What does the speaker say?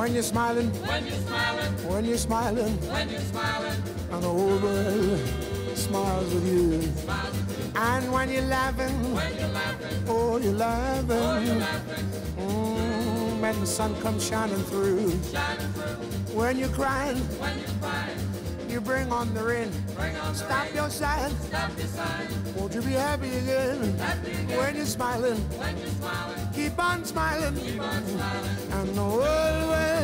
When you're smiling, when you're smiling, when you're smiling, when you're smiling, and the whole world smiles with you. smiles with you. And when you're laughing, When you're laughing, oh, you're laughing. oh, you're laughing, Mm, when the sun comes shining through. shining through. When you're crying, When you're crying, you bring on the rain. on the Stop rain. your. Stop your sighing, Won't you be happy again? happy again. When you're smiling, When you're smiling, keep on smiling. keep on smiling. And the world will